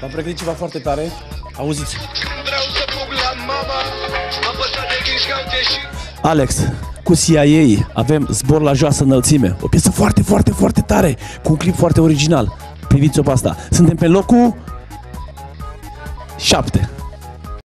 V-am pregătit ceva foarte tare. Auziți. Vreau să fug la mama Apăsat de și Alex, cu CIA avem Zbor la joasă înălțime. O piesă foarte, foarte, foarte tare, cu un clip foarte original. Priviți-o pe asta. Suntem pe locul 7.